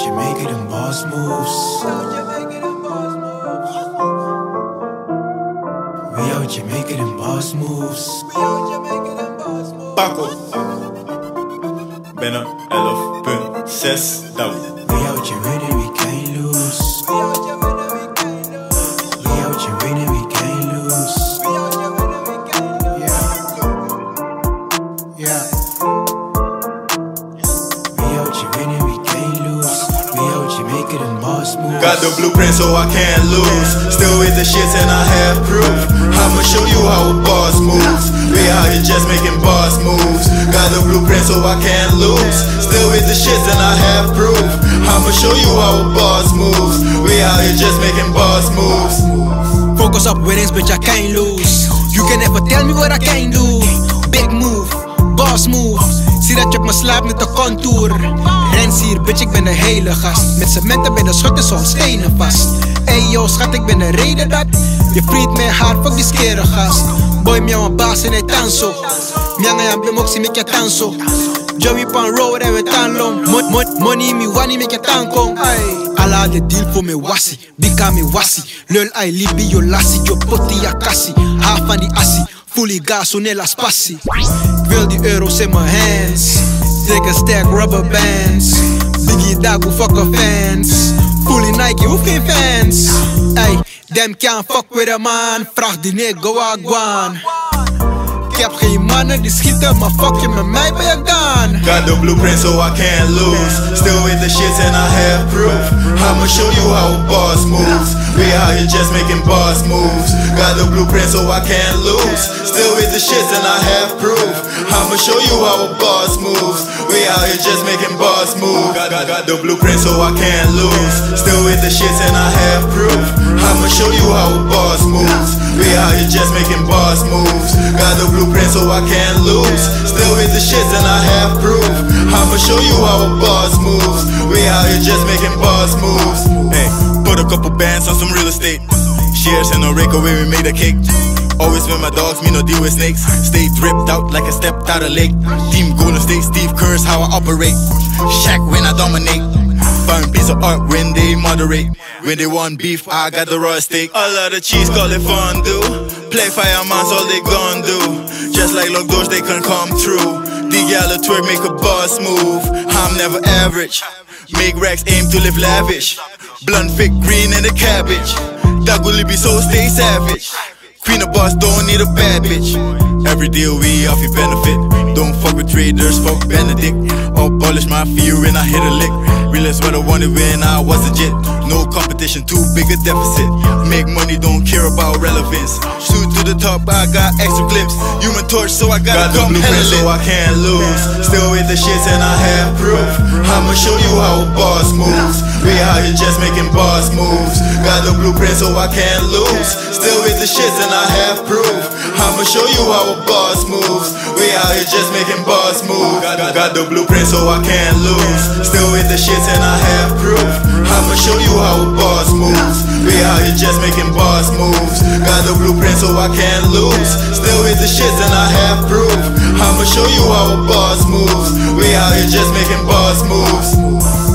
out here making them boss moves. We out here making them boss moves. Paco. Ben 11.6 Dav. We Got the blueprint so I can't lose. Still with the shit and I have proof. I'ma show you how a boss moves. We out here just making boss moves. Got the blueprint so I can't lose. Still with the shit and I have proof. I'ma show you how a boss moves. We out here just making boss moves. Focus up winnings, bitch, I can't lose. You can never tell me what I can't do. Big move, boss move. Zie dat je op me slaapt met de contour. Rens hier, bitch, ik ben de hele gast. Met cementen bij de schut is zo'n stenen vast. Ey yo, schat, ik ben de reden dat je vriend mijn hart, fuck die skere gast. Boy, mij een baas en hij tanso. Mianga jam je moxie met je tanso. Joey pan road en we tan long. Mon- mon- Money mi wani met je tankong. Ala de deal voor me wassi, bika me wassi. Lul ai libi yo lassi, yo potti ya kassi. Half van die assi, fully gas nella spassi. Ik wil die euro's in mijn hands. Dikke stack rubber bands. Biggie dagu fucker fans. Fully Nike, hoef geen fans. Ey, them can't fuck with a man. Vraag die nigga wagwan. Got the blueprint so I can't lose. Still with the shits and I have proof. I'ma show you how a boss moves. We out here just making boss moves. Got the blueprint so I can't lose. Still with the shits and I have proof. I'ma show you how a boss moves. We out here just making boss moves. Got, got, got the blueprint so I can't lose. Still with the shits and I have proof. I'ma show you how a boss moves. We out here just making boss moves. Got the blueprint so I can't lose. Still with the shits and I have proof. I'ma show you how a boss moves. We out here just making boss moves. Hey, put a couple bands on some real estate. Shares in a record where we made a cake. Always with my dogs, me no deal with snakes. Stay dripped out like I stepped out of lake. Team Golden State, Steve Kerr's how I operate. Shaq when I dominate. Find piece of art when they moderate. When they want beef, I got the raw steak. All of the cheese call it fondue. Play fireman's all they gon' do. Just like lock doors, they can come through. The gal twerk make a boss move. I'm never average. Make racks aim to live lavish. Blunt thick green and a cabbage. That will be so stay savage. Of boss don't need a bad bitch. Every deal we off your benefit. Don't fuck with traders, fuck Benedict. I'll polish my fear and I hit a lick. Realize what I wanted when I was a jet. No competition, too big a deficit. Make money, don't care about relevance. Shoot to the top, I got extra clips. Human torch, so I gotta Got the come hella so. I can't lose. Still with the shits and I have proof. I'ma show you how a boss moves. We out here just making boss moves. Got the blueprint, so I can't lose. Still with the shits and I have proof. I'ma show you how a boss moves. We out here just making boss moves. Got, got, got the blueprint, so I can't lose. Still with the shits and I have proof. I'ma show you how a boss moves. We out here just making boss moves. Got the blueprint, so I can't lose. Still with the shits and I have proof. I'ma show you how a boss moves. We out here just making boss moves.